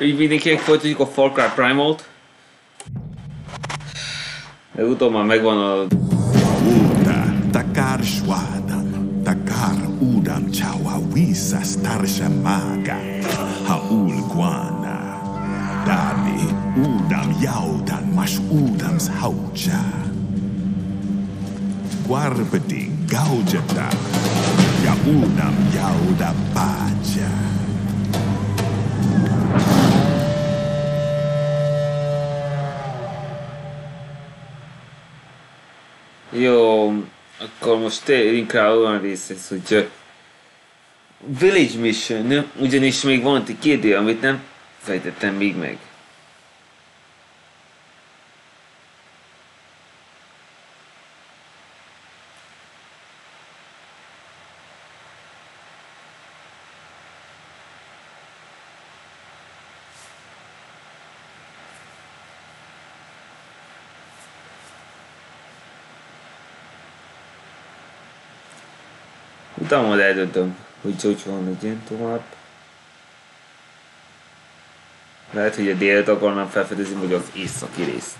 Így mindenkinek folytatjuk a Far Cry Primal-t. Utóbb már megvan a... Uda, takar shwadan, takar udam chawa wisa starsha maga, haul guana. Dani, udam yaudan mas udams hauja. Guarbedi gaujata, ya udam yauda baja. Jó, akkor most térjünk rá olyan részhez, hogy Village Mission, ugyanis még van egy kérdő, amit nem fejtettem még meg. Utána majd eldöntöm, hogy hogy van legyen tovább. Lehet, hogy a délt akarnám felfedezni, vagy az északi részt.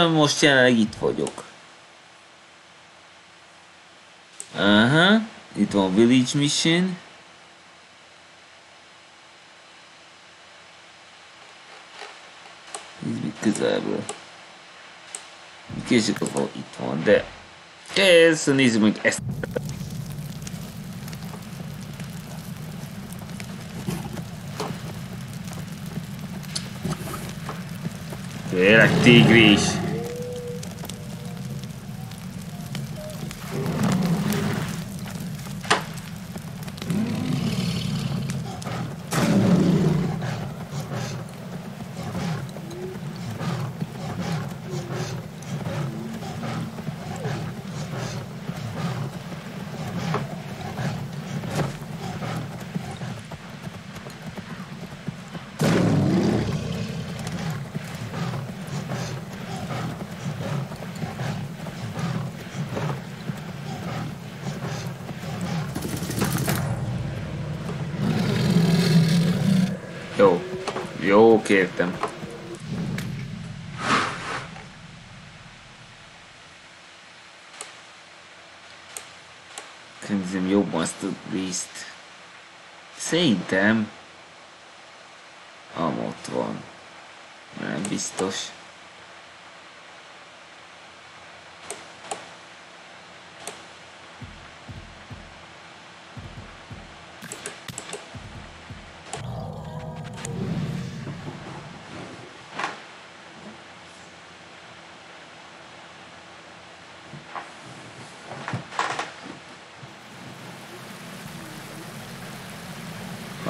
Most jelenleg itt vagyok. Aha, itt van Village Mission. Ez még közelből. Később akkor itt van, de... Ez, nézzük meg ezt. Tényleg tigris. Jó. Jó, kértem. Nézzem jobban azt a részt. Szerintem... Ám ott van. Nem biztos.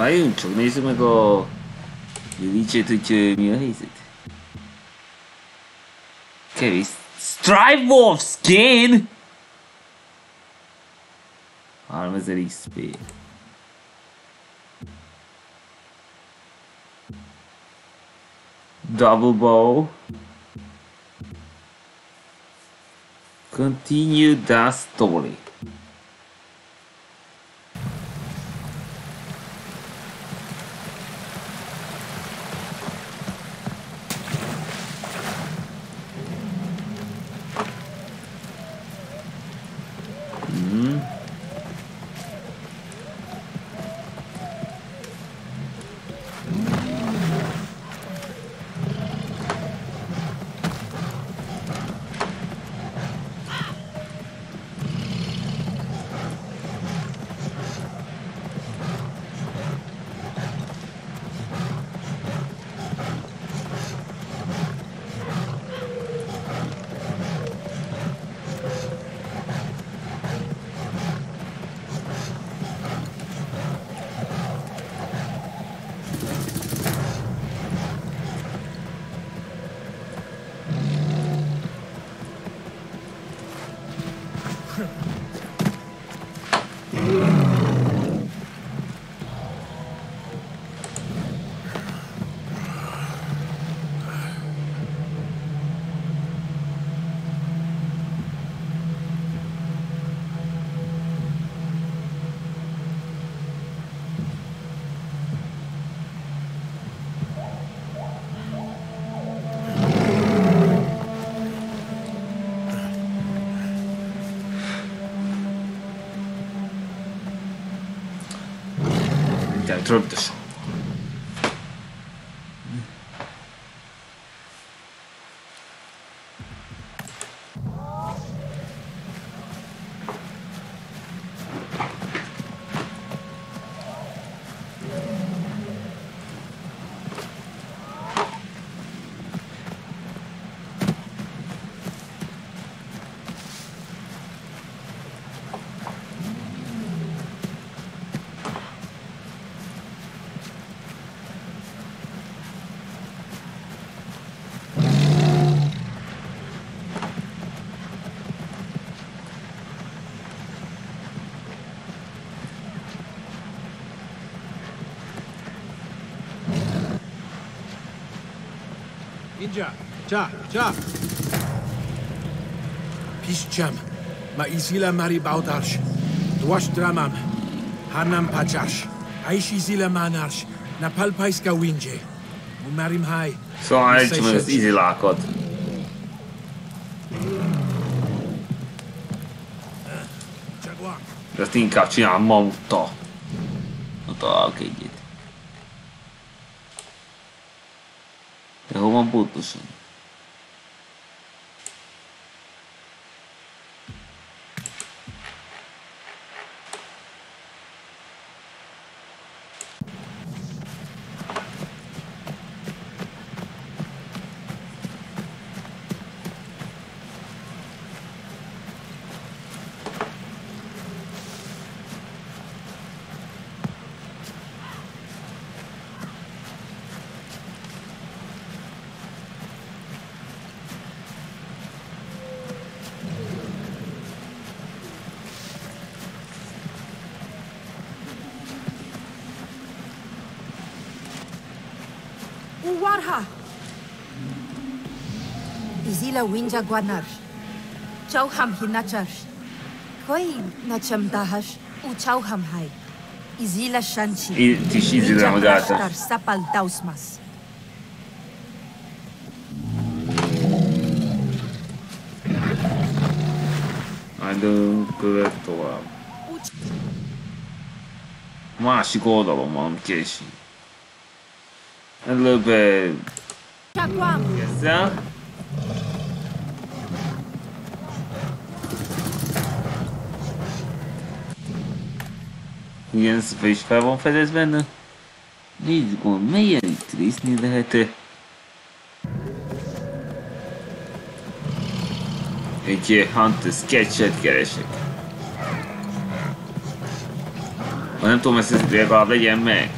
아유 저기 있으면 그 위치에 도대체 미안해 있을 때 오케이 Strive WOLF Skin Armas speed Double bow. Continue that story. Inja, cha, cha. Piszczam, ma izila mari baudarsz. Dłasz dramam, hanam paczarsz. Aish izila manarsz, na palpajska windzie. Umarim haj. Szóval meg az izilákat. Ezt inkább csinálom mamuttal. Nicholson. Marha! Izila winja guanar. Chauham hinachar. Koi nacham dahash u chauham hai. Izila shanchi. Izila sapal Izila sapal tausmas. Aduh, gelap tuh. まあ、思考だろ、マンケーシー。Előbb eh, Chakwam. ezzel. Igen, fel is fel van fedezve benne. Nézzük, hogy melyen itt részni lehet -e. Egy Hunter sketchet keresek. Ha nem tudom, ezt legalább legyen meg.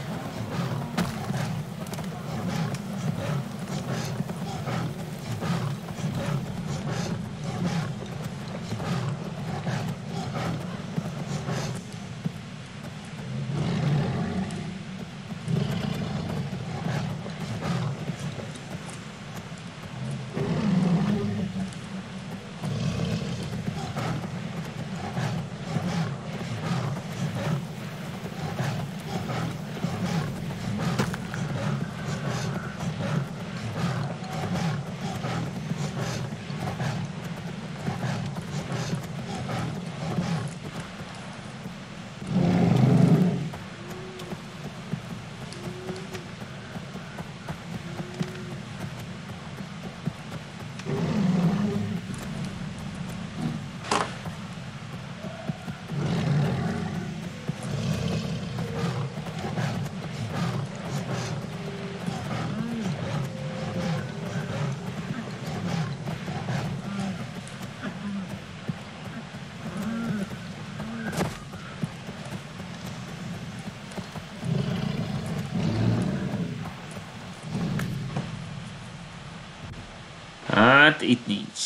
Hát itt nincs.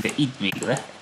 De itt még lehet.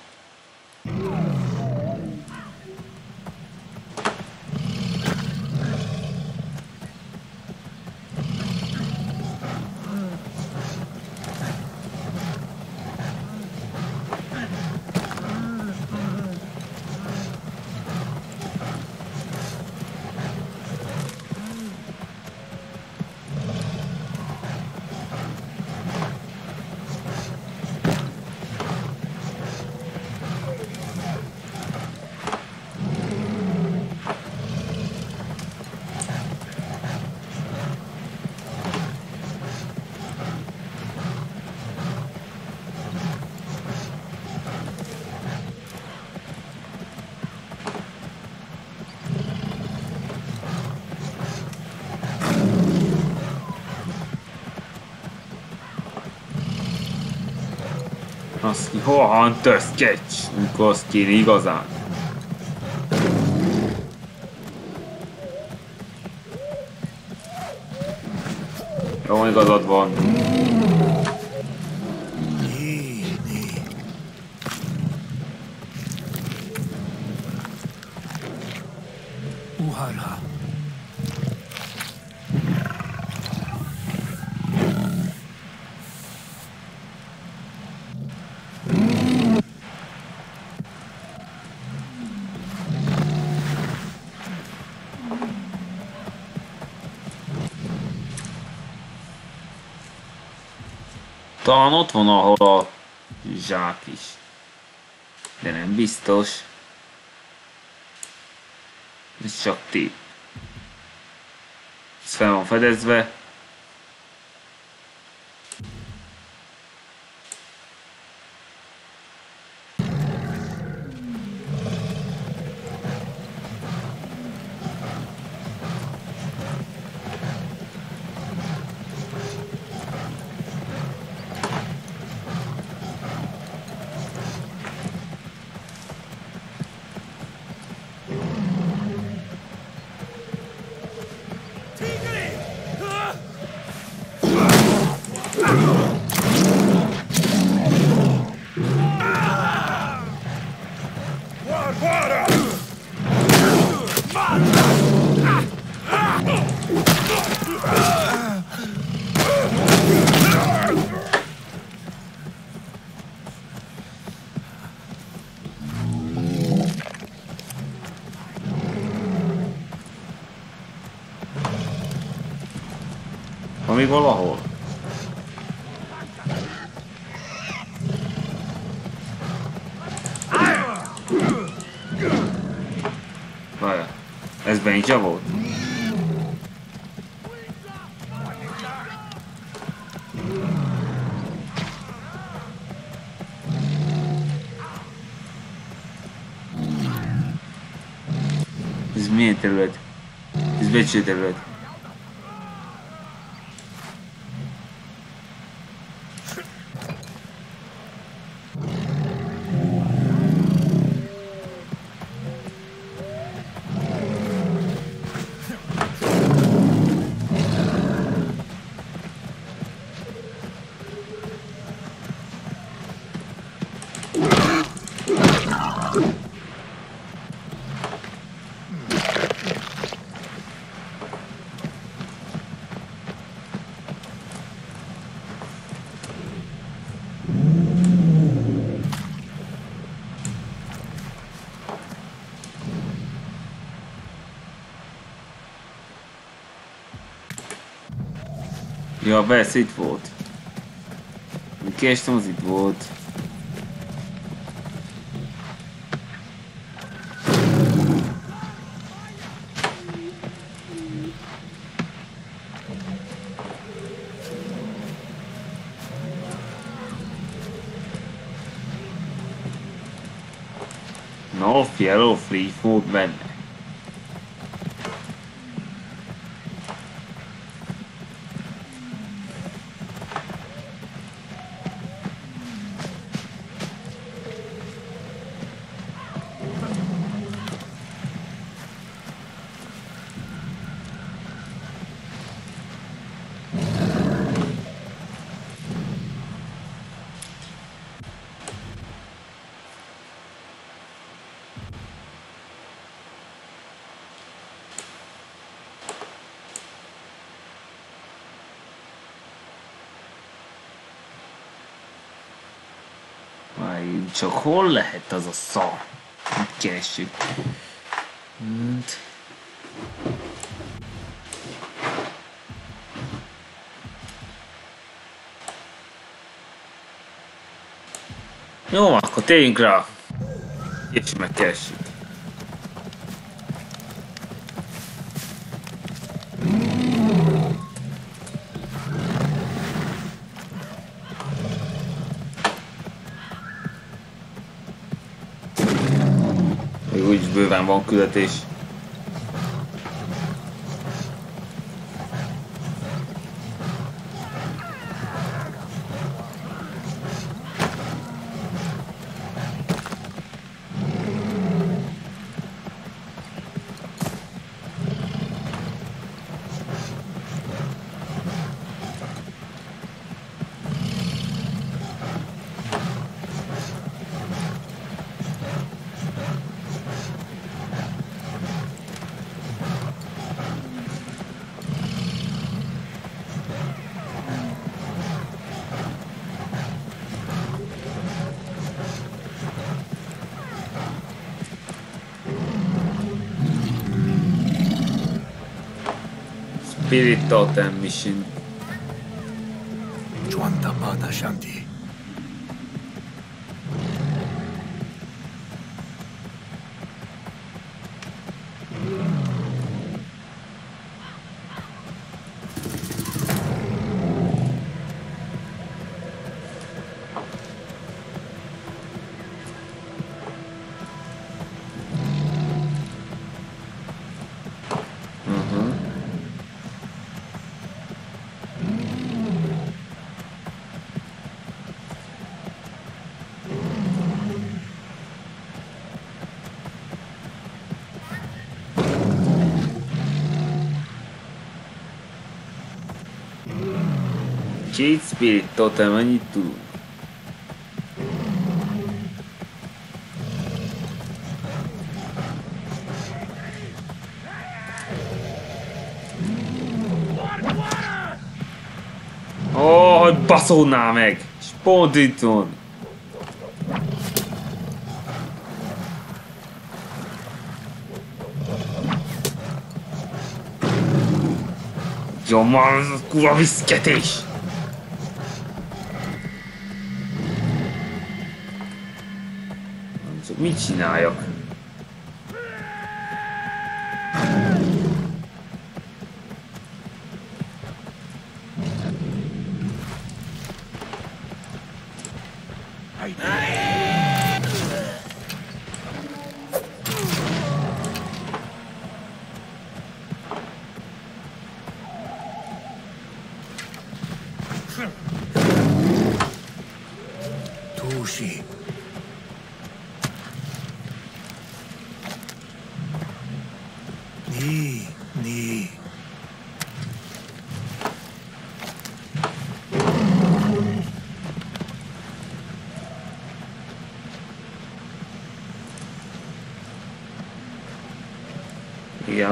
Az ki, hol Hunter Sketch, mikor azt kéne igazán. Jó, igazad van. Talán ott van, ahol a zsák is. De nem biztos. Ez csak ti. Ez fel van fedezve. vem já volto. Измени тервет. Извлечи тервет. Ja, persze itt volt. Késtem, az itt volt. No, Free Food benne. Várjunk csak, hol lehet az a szar? Itt keressük. Hát... Jó, akkor térjünk rá. És megkeressük. Küldetés. Totem Mission. Két Spirit Totem, annyit tudunk. Ó, oh, hogy baszódnál meg! És pont itt van. Jó, már a kurva viszketés! 密集呢还要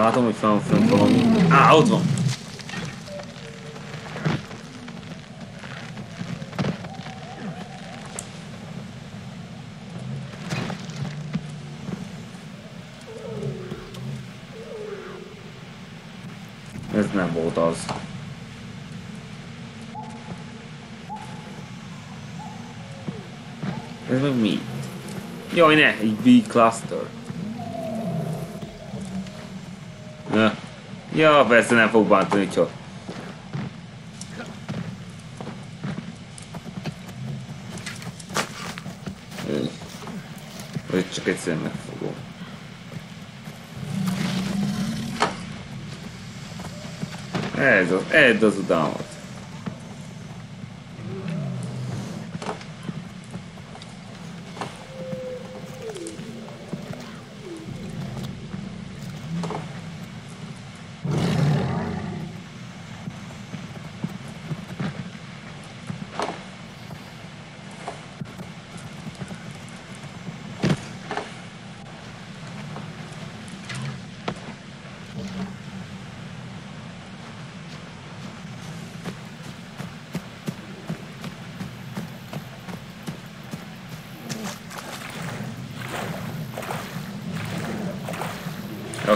látom, hogy fel fönt valami. Á, ott van! Ez nem volt az. Ez meg mi? Jaj ne, egy B-cluster. Ja. Ja, persze nem fog bántani, csak. Vagy csak egyszerűen megfogom. Ez az, ez az utámat.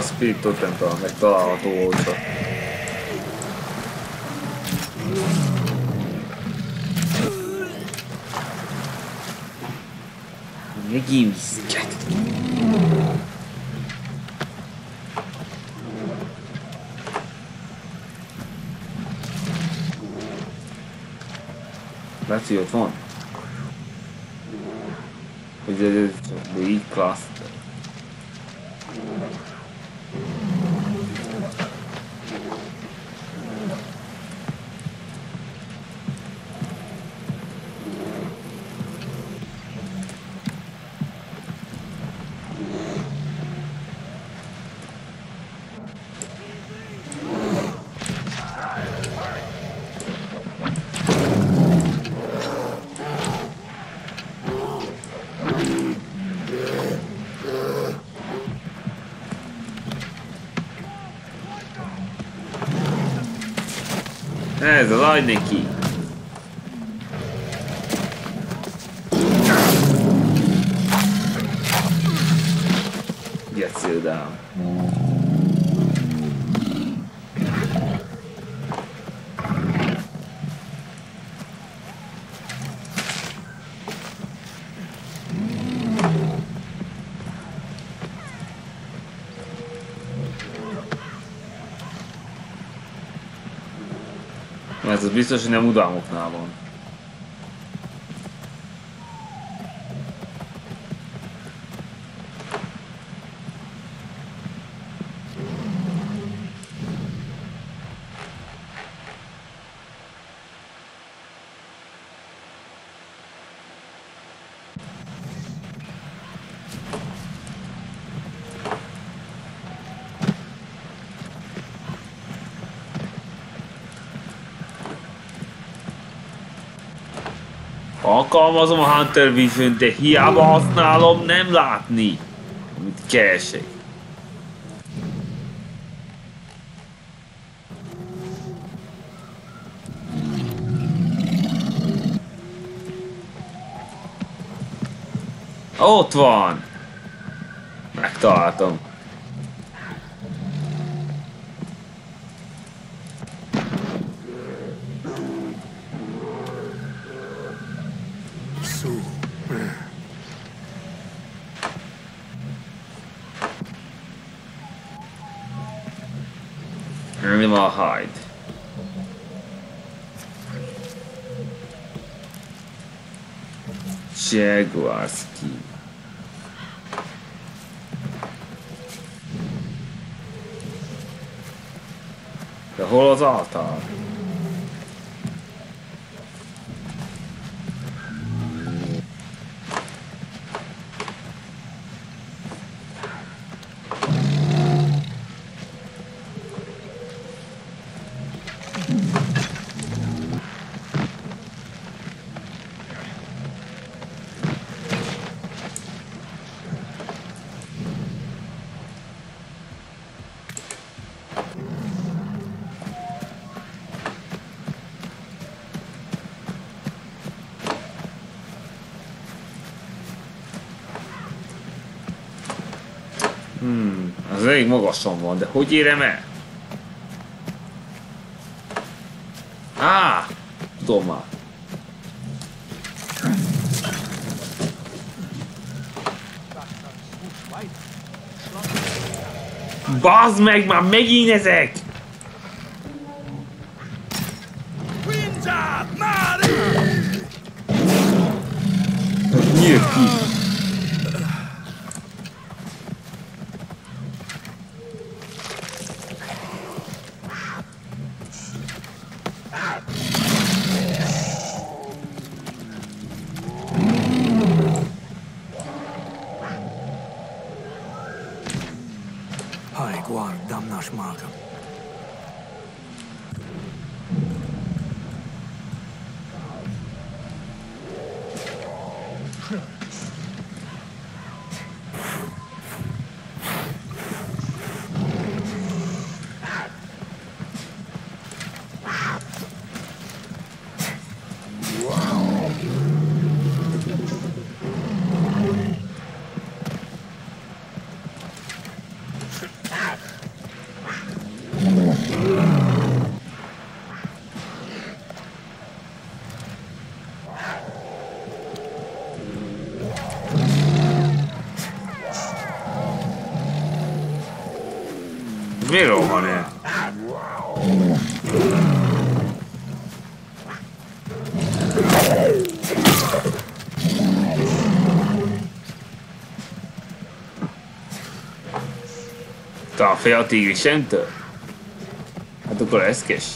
Spirit Totem talán megtalálható volt. Megint viszket. Látszik, ott van. Hogy ez, ez csak There's a lightning key. Biztos, hogy nem udalmoknál van. Alkalmazom a Hunter Vision, de hiába használom nem látni, amit keresek. Ott van! Megtaláltam. Carmilla Hyde. Jaguarski. The whole Holozata. Elég magasan van, de hogy érem el? Á, tudom már. Bazd meg, már megint ezek! Hai, guard, damnaș magă. 非要低于现的，它都过来 sketch。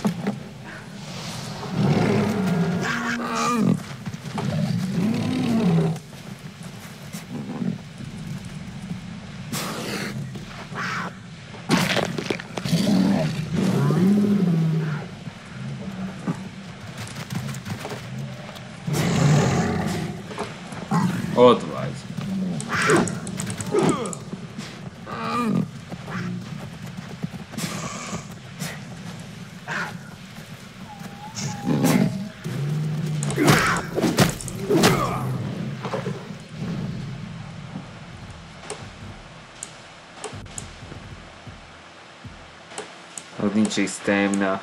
imaginar.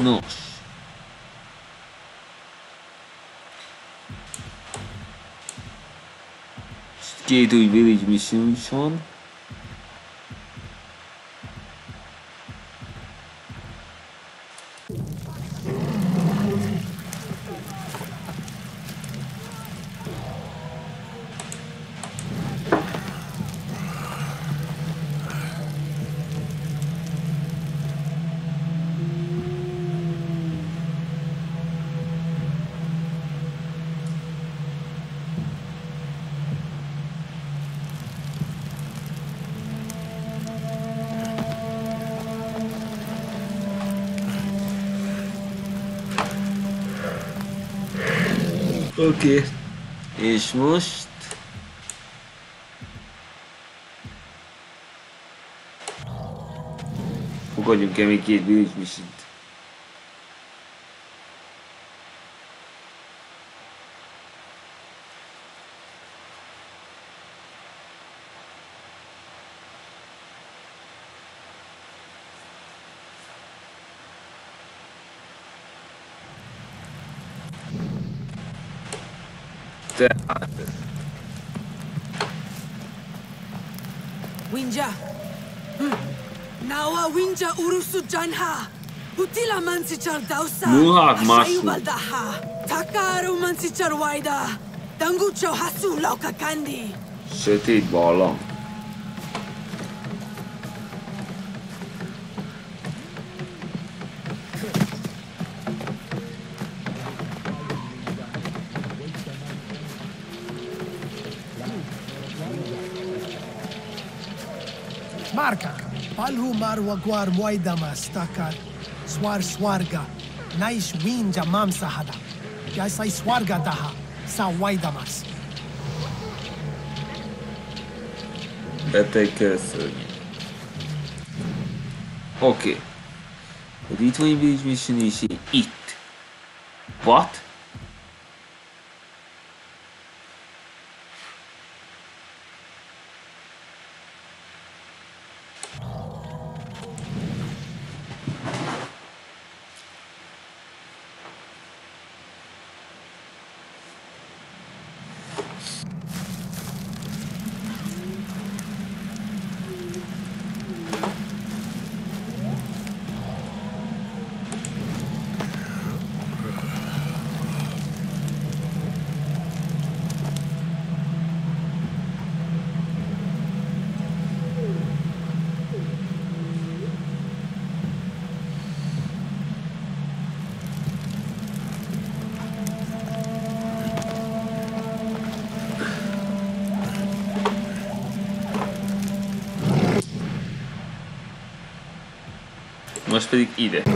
Nossa. Skate Village Mission Mission Oké. Okay. És most... Fogadjunk el még két village Winja urusu janha. Utila mansichar dausa. Nuhak masu. Takaru mansichar waida. Dangucho hasu lauka kandi. Sötét barlang. Marka, palhumar waguar moidamas takar swar swarga naish win jamam sahada yasai swarga daha sa waidamas Attackers. Ok. Little Invisible Mission is it. What? 一息で。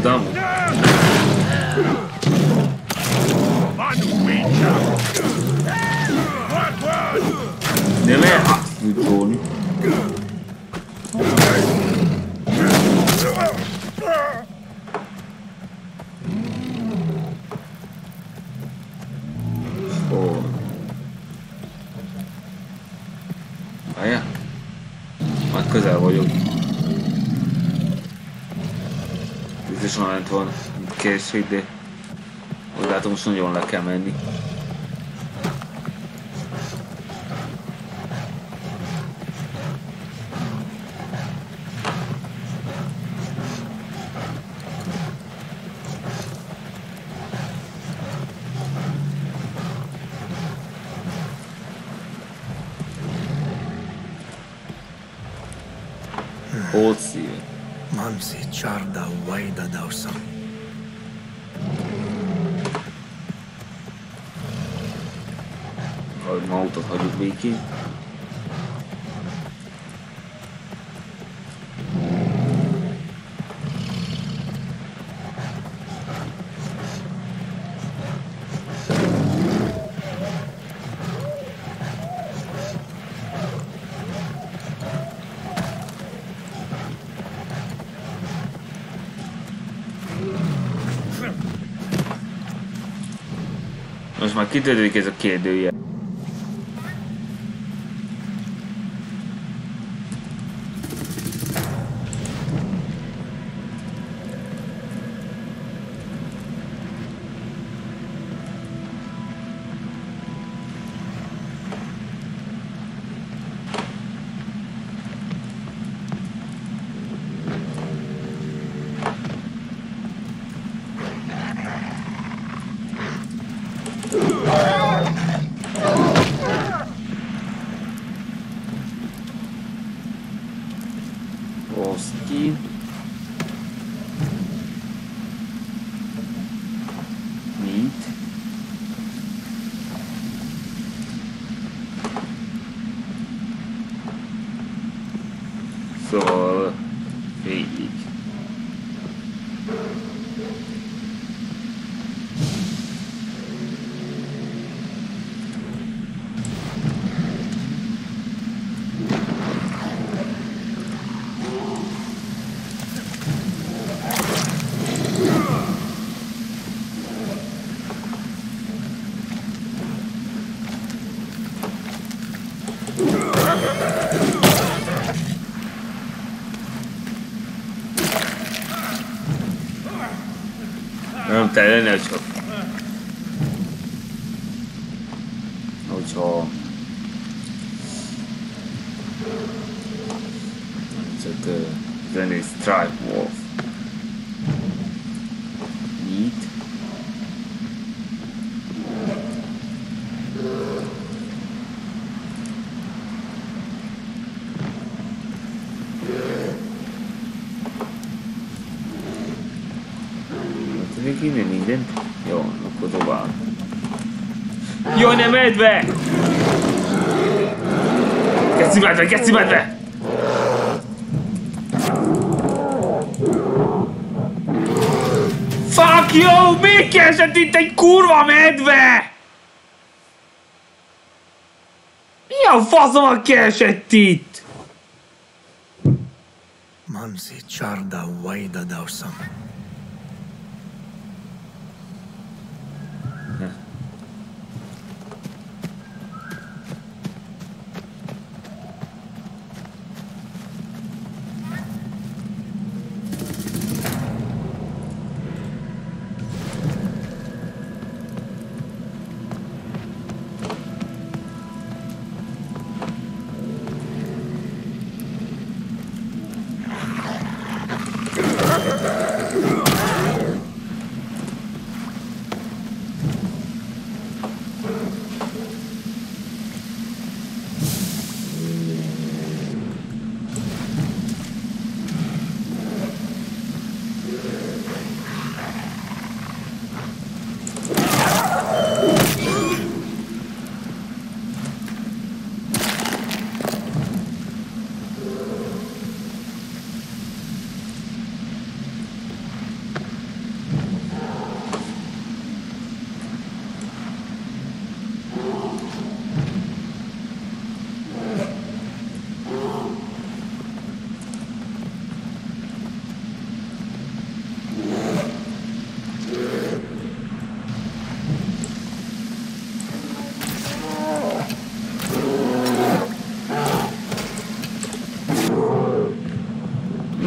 cool down. Dele é? Van készség, de úgy látom most nagyon le kell menni. attacchi Non smaltite di chiesa chiedo io? 带来篮球。Medve! Geci medve, geci medve! Fuck you! Még keresett itt egy kurva medve? Mi a faszomat keresett itt? Mansi Charda Waida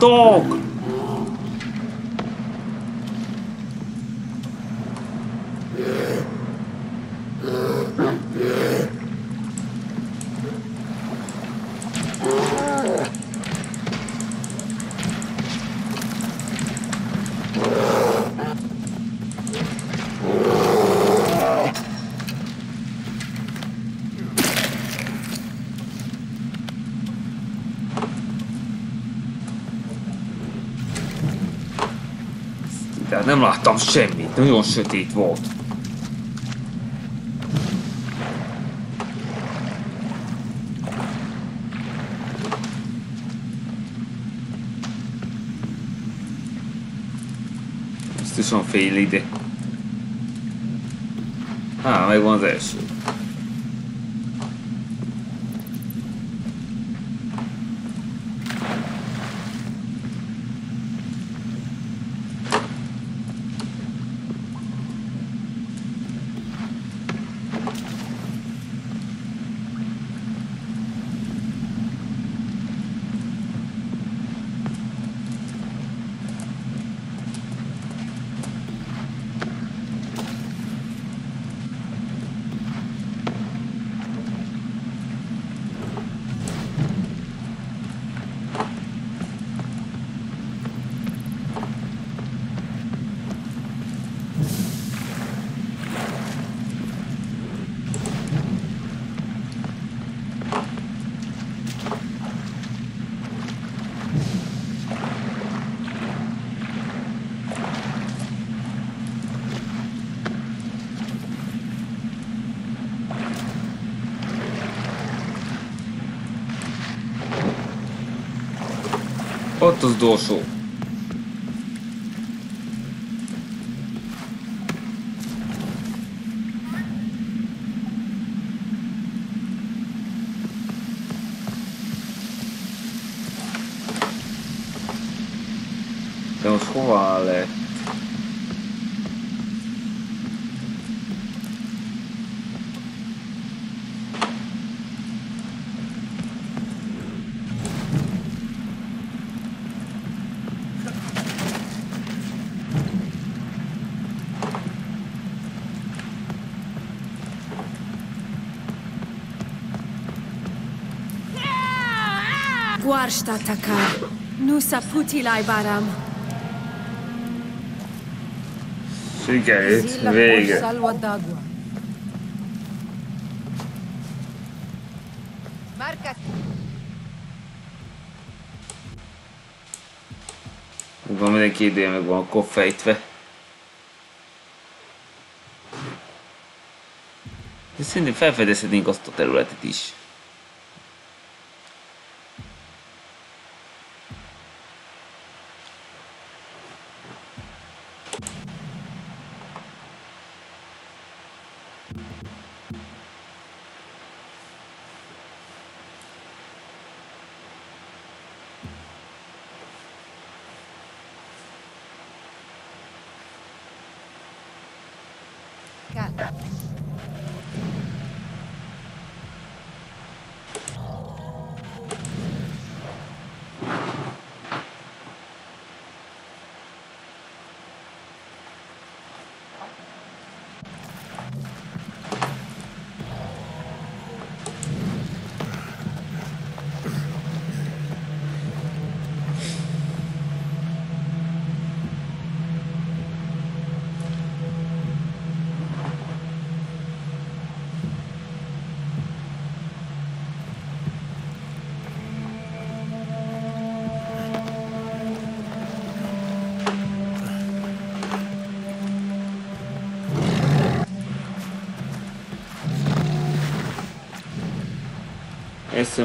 トーク。Semmit, nagyon sötét volt. Biztosan fél ide. Á, megvan az első. Карту здошу. Guarsta takar. Nusa putilai baram. Sikerült, vége. Van mindenki ideje, meg van akkor fejtve. És szerintem felfedezhetnénk azt a területet is.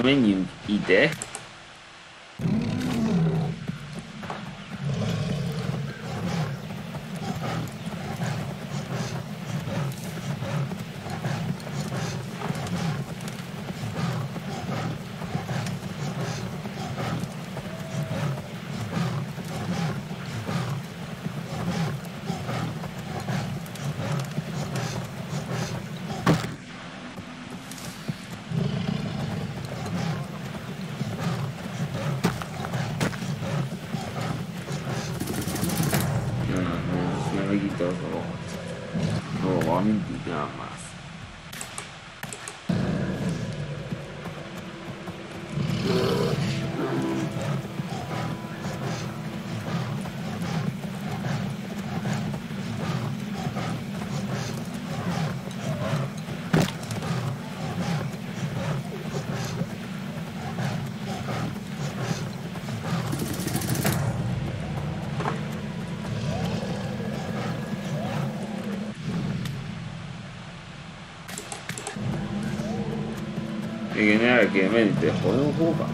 Menjünk ide. Na, God. واقعا می‌دیدم 目見てこれの方が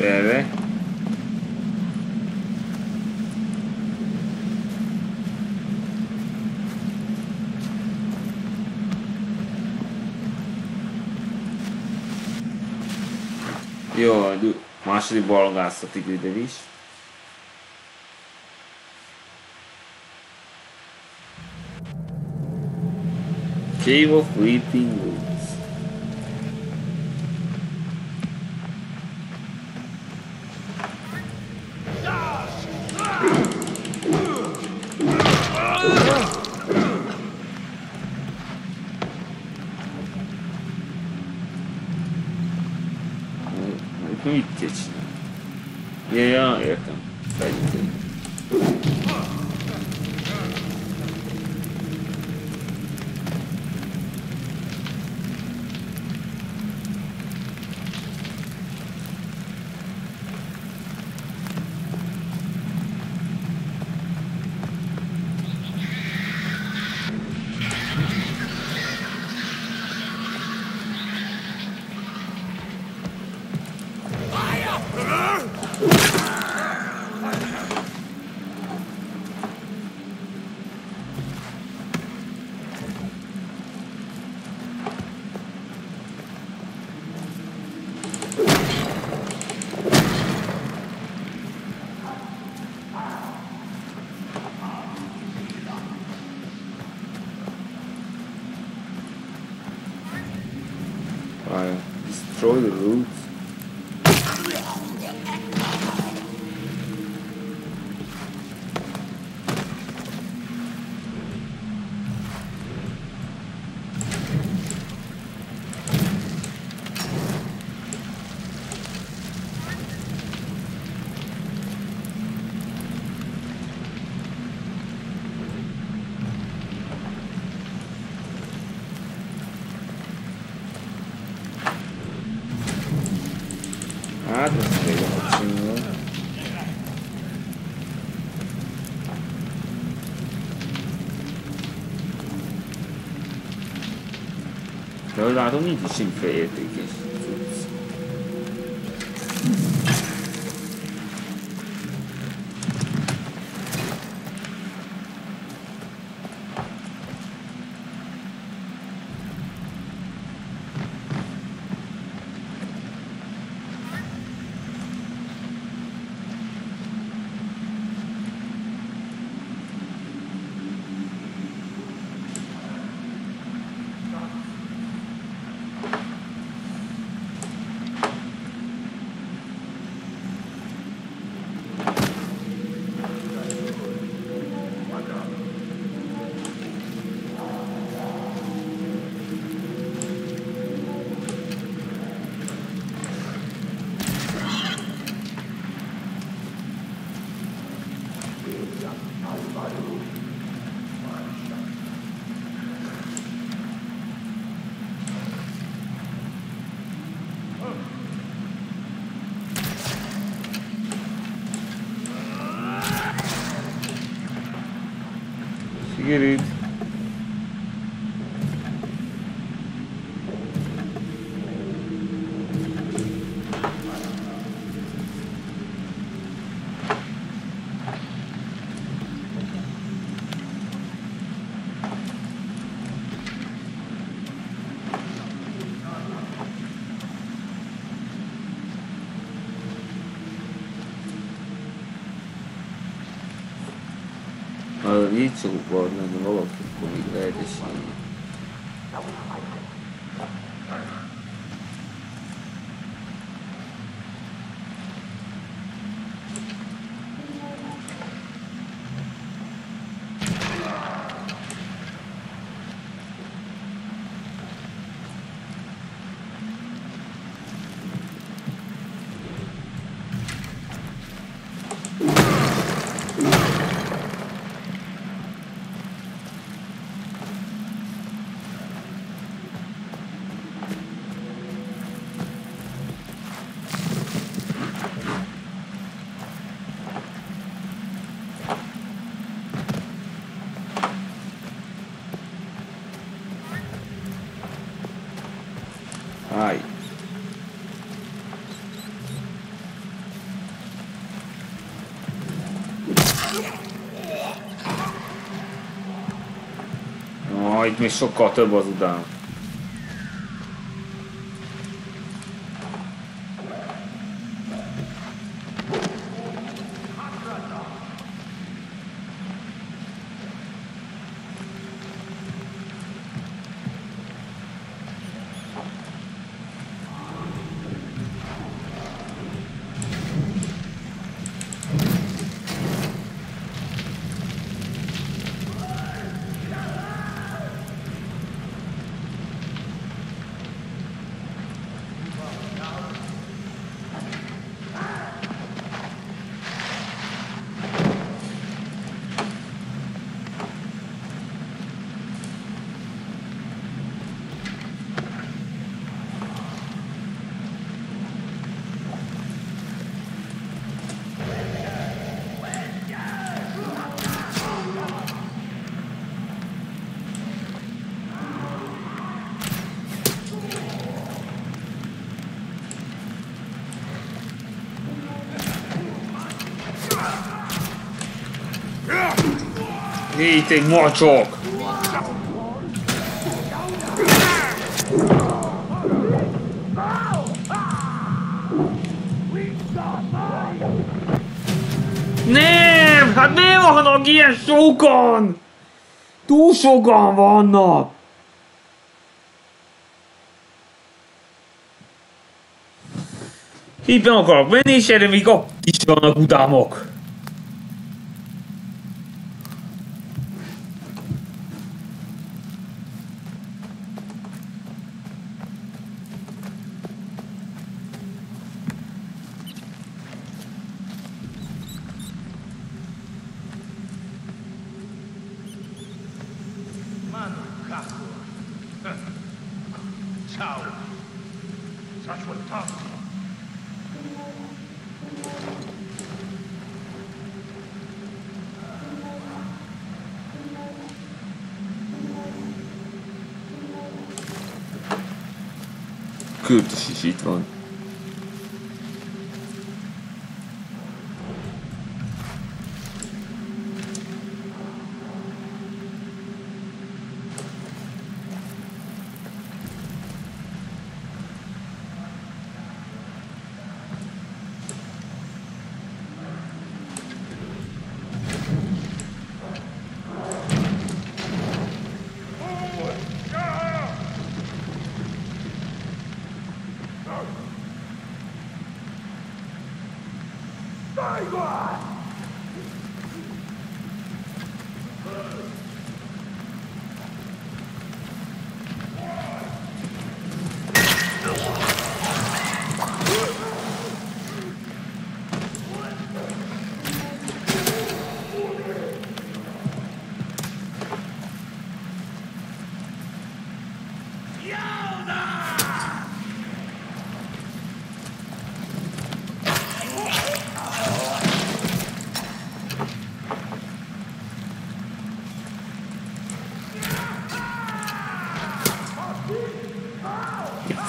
Eu né? Jó, második balgáztatig ide is. Cave of Weeping Wood. Destroy the roots. 容易心扉で Get it. life. Még sokkal több az udán. Itt egy mocsok! Nem! Hát miért vannak ilyen sokan? Túl sokan vannak! Be akarok menni, és erre még ott is vannak utámok. Kürtös is itt van.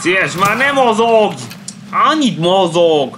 Szesz, már nem az agy! Annyit mozog!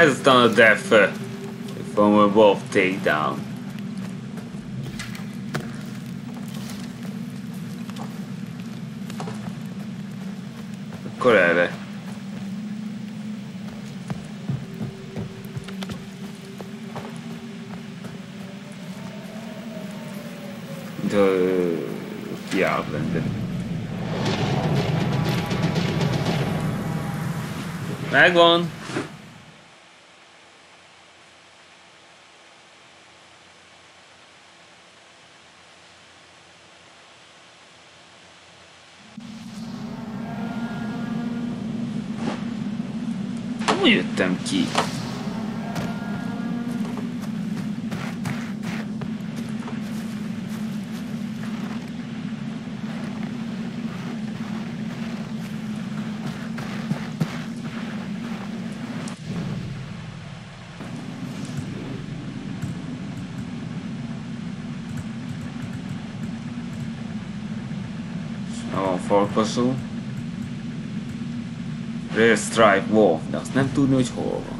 Has done a death uh, from above takedown. Correre. The Javland. one. Farkasú. Rare Strike Wolf, de azt nem tudni, hogy hol van.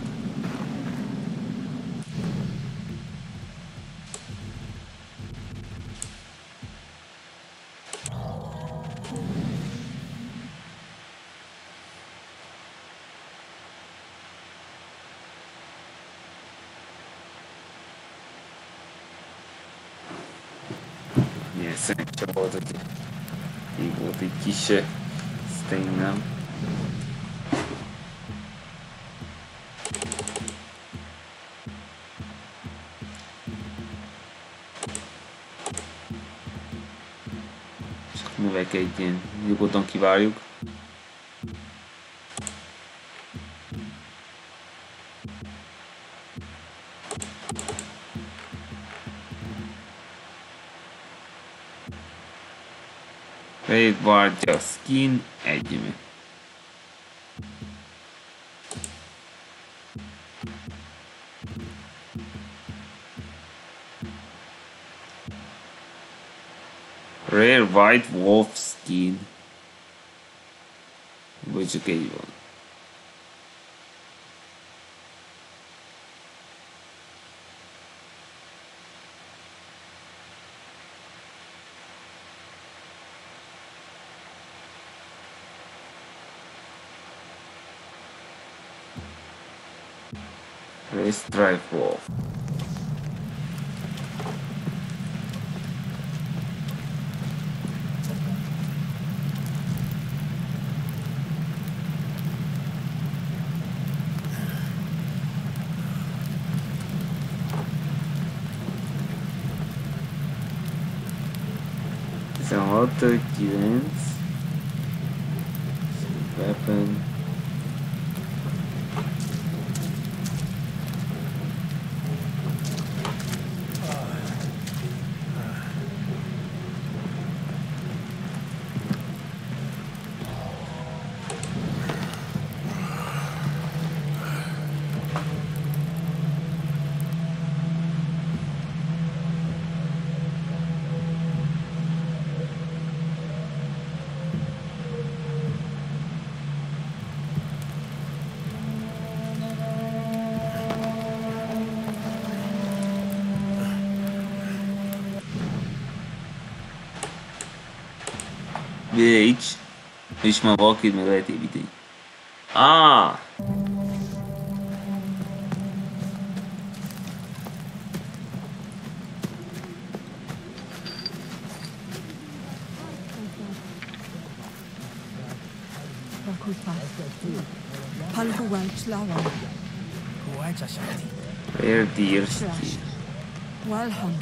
Növekedjen, nyugodtan kivárjuk. Barja Skin egy. white wolf skin. Which gave one. Let's drive wolf. about the Vine aici. Deci mă va imediat, evident. Ah! Er dir. Walham.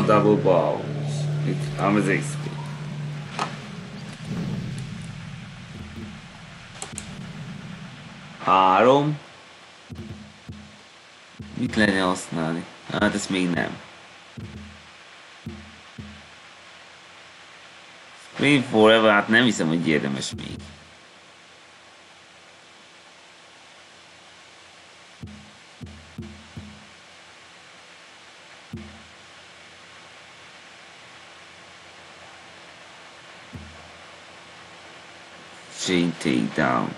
Van double balls. Ám az XP. Három. Mit lenne használni? Hát ezt még nem. Screen Forever, hát nem hiszem, hogy érdemes még. Takedown.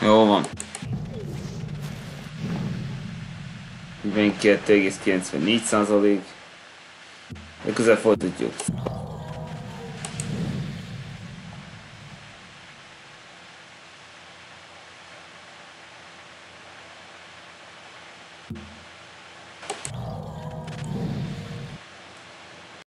Jó van. 42,94 százalék. Legközelebb folytatjuk.